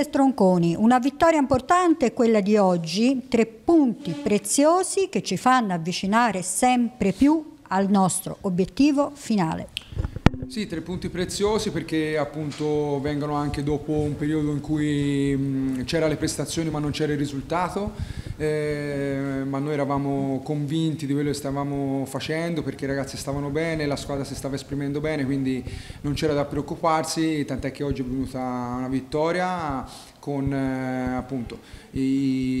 Mister Tronconi, una vittoria importante è quella di oggi, tre punti preziosi che ci fanno avvicinare sempre più al nostro obiettivo finale. Sì, tre punti preziosi perché appunto vengono anche dopo un periodo in cui c'era le prestazioni ma non c'era il risultato, eh, ma noi eravamo convinti di quello che stavamo facendo perché i ragazzi stavano bene, la squadra si stava esprimendo bene, quindi non c'era da preoccuparsi, tant'è che oggi è venuta una vittoria con eh, appunto i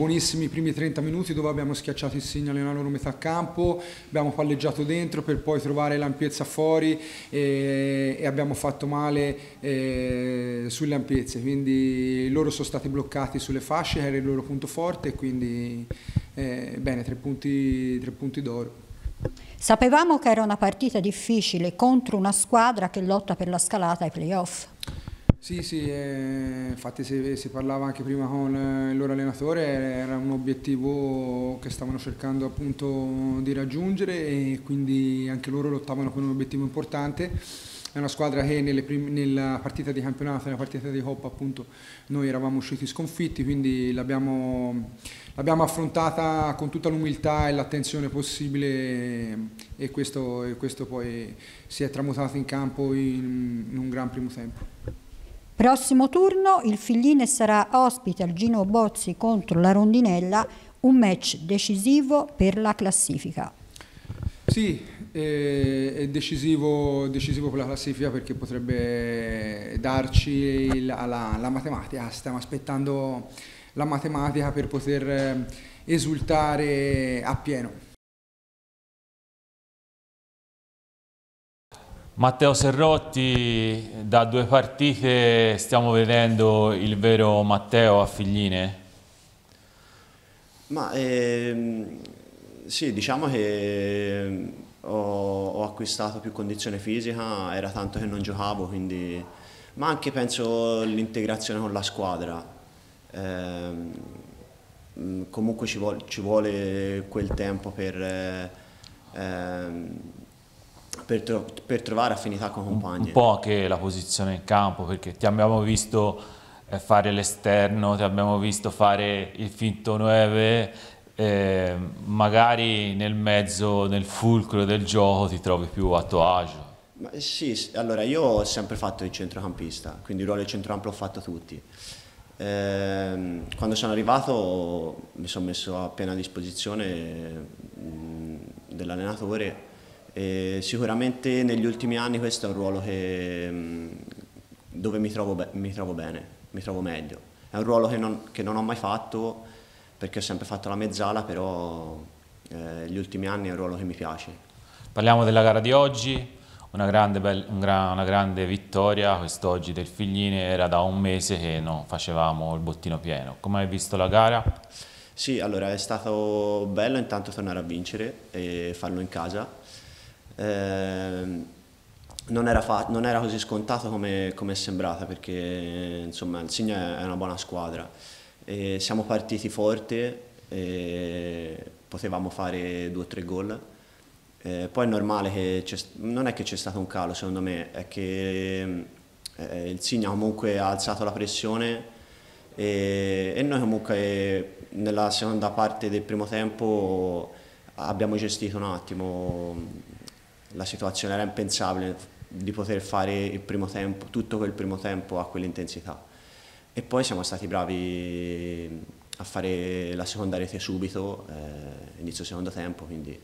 buonissimi primi 30 minuti dove abbiamo schiacciato il Signa nella loro metà campo, abbiamo palleggiato dentro per poi trovare l'ampiezza fuori e, e abbiamo fatto male eh, sulle ampiezze, quindi loro sono stati bloccati sulle fasce, era il loro punto forte quindi eh, bene, tre punti, tre punti d'oro. Sapevamo che era una partita difficile contro una squadra che lotta per la scalata ai playoff. Sì, sì, eh, infatti si, si, parlava anche prima con il loro allenatore, era un obiettivo che stavano cercando appunto di raggiungere e quindi anche loro lottavano per un obiettivo importante. È una squadra che nella partita di campionato, nella partita di Coppa appunto noi eravamo usciti sconfitti, quindi l'abbiamo affrontata con tutta l'umiltà e l'attenzione possibile e questo, e questo, poi si è tramutato in campo in, in un gran primo tempo. Prossimo turno il Figline sarà ospite al Gino Bozzi contro la Rondinella, un match decisivo per la classifica. Sì, è decisivo, decisivo per la classifica perché potrebbe darci la, la, la matematica, stiamo aspettando la matematica per poter esultare appieno. Matteo Serrotti, da due partite stiamo vedendo il vero Matteo a Figline? Ma ehm, sì, diciamo che ehm, ho, ho, acquistato più condizione fisica, era tanto che non giocavo, quindi... ma anche penso l'integrazione con la squadra. Ehm, comunque ci vuole, ci vuole, quel tempo per... Ehm, per, tro per, trovare affinità con compagni. Un po' anche la posizione in campo, perché ti abbiamo visto eh, fare l'esterno, ti abbiamo visto fare il finto 9, eh, magari nel mezzo, nel fulcro del gioco ti trovi più a tuo agio. Ma sì, allora io ho sempre fatto il centrocampista, quindi il ruolo di centrocampo l'ho fatto tutti. Eh, quando sono arrivato mi sono messo a piena disposizione dell'allenatore e sicuramente negli ultimi anni questo è un ruolo che, mm, dove mi trovo, mi trovo, bene, mi trovo meglio. È un ruolo che non, che non, ho mai fatto perché ho sempre fatto la mezzala, però eh, negli ultimi anni è un ruolo che mi piace. Parliamo della gara di oggi, una grande, un gra una grande vittoria quest'oggi del Figline, era da un mese che non facevamo il bottino pieno. Come hai visto la gara? Sì, allora è stato bello intanto tornare a vincere e farlo in casa Ehm, non, era non, era così scontato come, come è sembrata perché insomma, il Signa è una buona squadra. E siamo partiti forte, potevamo fare due o tre gol. Eh, poi è normale che non è che c'è stato un calo secondo me, è che eh, il Signa comunque ha alzato la pressione e, e, noi comunque nella seconda parte del primo tempo abbiamo gestito un attimo la situazione era impensabile di poter fare il primo tempo, tutto quel primo tempo a quell'intensità. E poi siamo stati bravi a fare la seconda rete subito, eh, inizio secondo tempo. Quindi...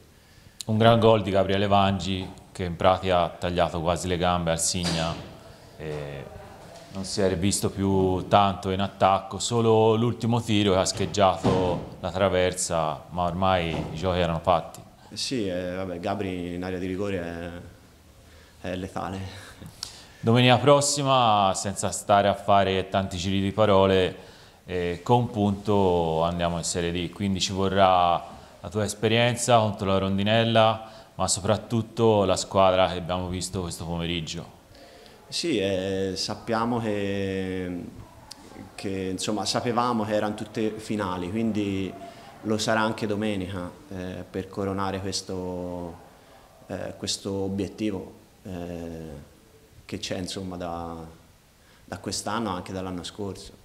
Un gran gol di Gabriele Vangi che in pratica ha tagliato quasi le gambe al Signa. Non si è visto più tanto in attacco, solo l'ultimo tiro che ha scheggiato la traversa, ma ormai i giochi erano fatti. Sì, eh, vabbè, Gabri in area di rigore è, è letale. Domenica prossima, senza stare a fare tanti giri di parole, eh, con punto andiamo in Serie D, quindi ci vorrà la tua esperienza contro la Rondinella, ma soprattutto la squadra che abbiamo visto questo pomeriggio. Sì, eh, sappiamo che, che, insomma, sapevamo che erano tutte finali, quindi lo sarà anche domenica eh, per coronare questo, eh, questo obiettivo eh, che c'è da, da quest'anno anche dall'anno scorso.